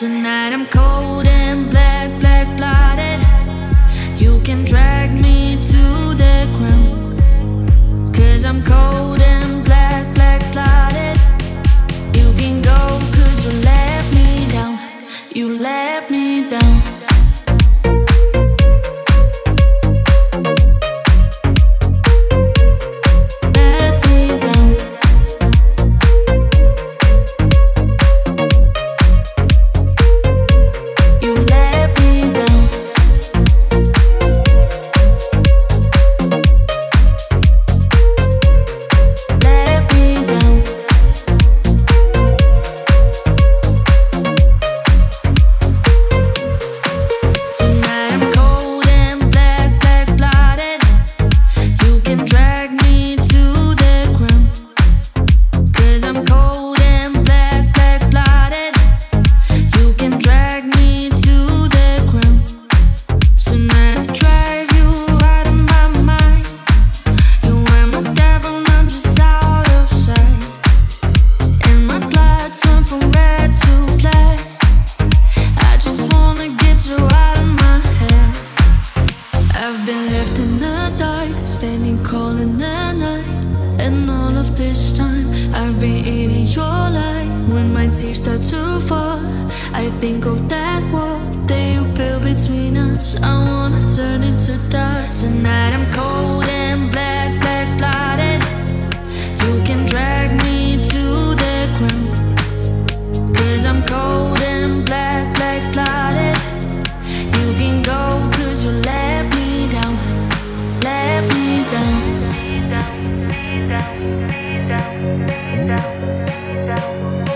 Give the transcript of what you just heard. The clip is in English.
Tonight I'm cold and black, black blotted You can drag me to the ground. Cause I'm cold cold. empties start to fall. I think of that wall they built between us. I wanna turn into dust. Tonight I'm cold and black, black blotted. You can drag me to the ground. Cause I'm cold and black, black blotted. You can go cause you let me down. Let me down. Let me down, me down, let me down, let me down.